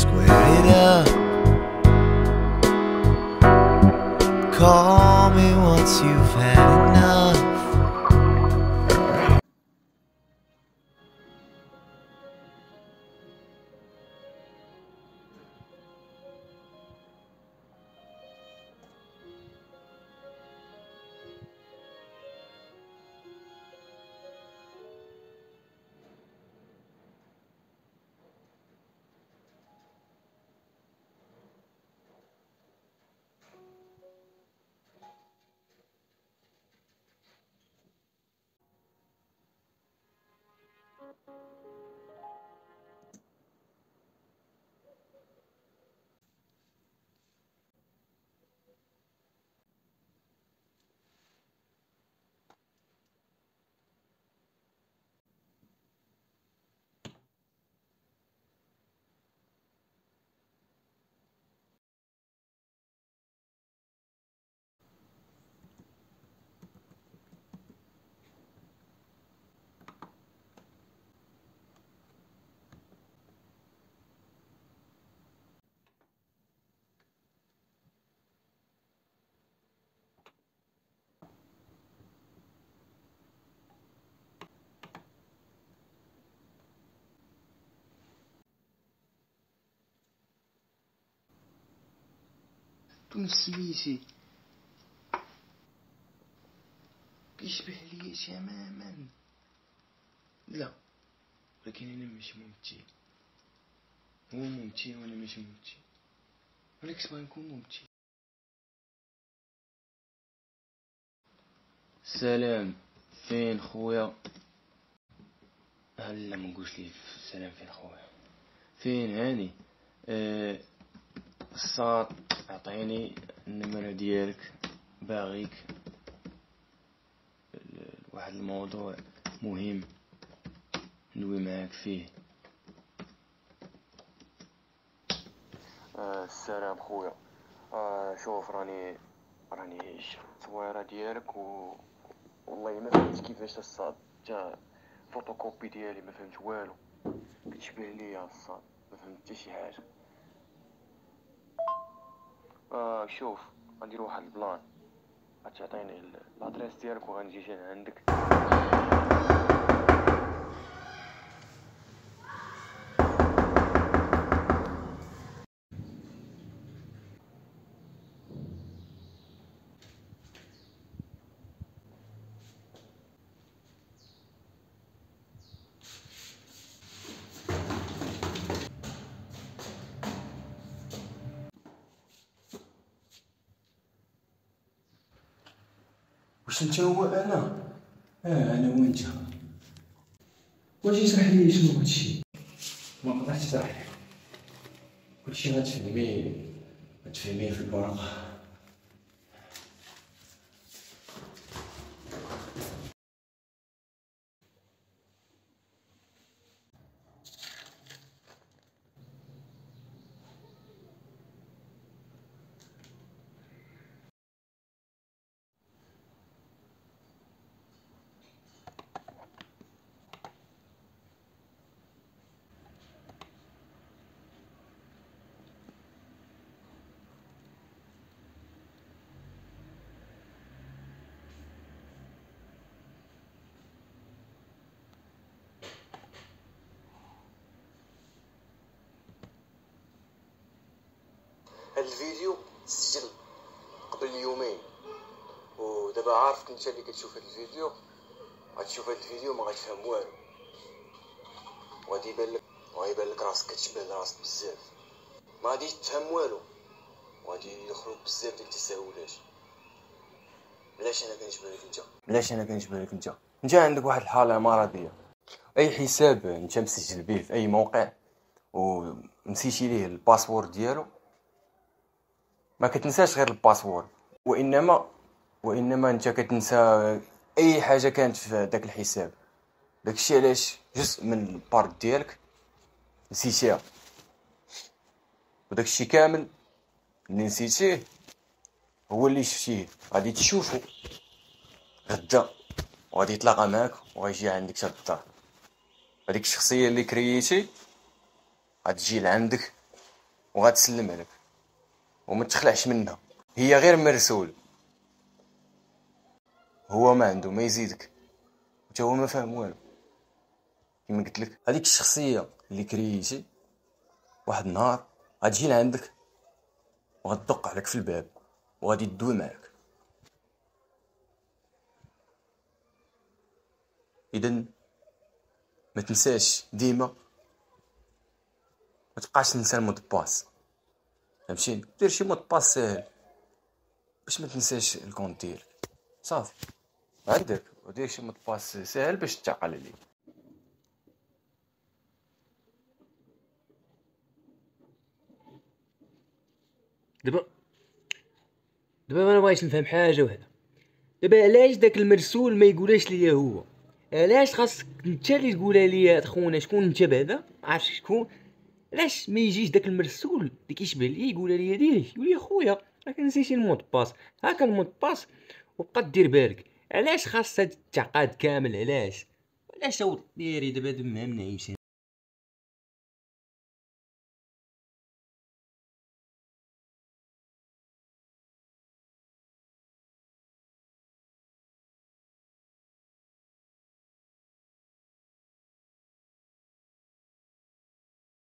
square it up. Call me once you've had it. دون سميتي كيشبه لي تماما لا ولكن أنا مش ممثل هو ممثل وأنا مش ممثل ولكن تبغى نكون ممثل سلام. فين خويا؟ هلا ما نقولش ليه سلام فين خويا؟ فين هاني؟ أه الصاد أعطيني النمرة ديالك باغيك. لواحد الموضوع مهم ندوي معاك فيه. آه السلام خويا. آه شوف راني راني شفت التصويرة ديالك و والله ما فهمت كيفاش الصاد جا فوتوكوبي ديالي ما فهمت والو. كتشبه ليا الصاد ما فهمت حتى شي حاجة. آه شوف غندير واحد ال plan غتعطيني ال adresse ديالك وغنجي جي عندك. واش انت هو أنا آه أنا وأنت. واش اشرح لي شنو هادشي ما نقدرش نشرح لك كلشي غتفهميه غتفهميه في الورقه هاد الفيديو سجل قبل يومين. ودابا عارفك انت اللي كتشوف هاد الفيديو غتشوف هاد الفيديو ما غتفهم والو. وغادي يبان لك وغيبان لك راسك كتشبه لراسك بزاف. ما غاديش تفهم والو. وغادي يخرج بزاف ديال التساؤلات. علاش أنا كنشبه لك انت. علاش أنا كنشبه لك انت. انت عندك واحد الحالة مرضية. أي حساب انت مسجل به في أي موقع ومسيتي ليه ال password ديالو ما كتنساش غير ال password وإنما وإنما أنت كتنسى أي حاجة كانت في داك الحساب. داكشي علاش جزء من ال part ديالك نسيتيها. وداكشي كامل اللي نسيتيه هو اللي شفتيه. غادي تشوفو. غدا. وغادي يتلاقى معاك وغيجي عندك حتى الدار. هذيك الشخصية اللي كرييتي غتجي لعندك وغتسلم عليك. وما تخلعش منها. هي غير مرسول. هو ما عنده ما يزيدك. وتا هو ما فاهم والو. كيما قلت لك هذيك الشخصية اللي كريتي واحد النهار غتجي لعندك وغتدق عليك في الباب وغادي تدوي معاك. اذا ما تنساش ديما ما تبقاش تنسى ال mot de passe فهمتي دير شي mot de passe ساهل. باش ما تنساش ال compte ديالك. صافي. عندك ودير شي mot de passe ساهل باش تعقل عليك دابا دابا أنا بغيت نفهم حاجة وحدة. دابا علاش داك المرسول ما يقولهاش ليا هو؟ علاش خاصك انت اللي تقولها ليا خونا شكون انت بعدا؟ عرفتش شكون؟ علاش ما يجيش داك المرسول اللي كيشبه ليا يقولها ليا direct يقول لي خويا راك نسيتي ال mot de passe. هاكا ال mot de passe وبقى دير بالك. علاش خاص هاد التعقاد كامل؟ علاش؟ علاش ديري دابا دابا ما نعيش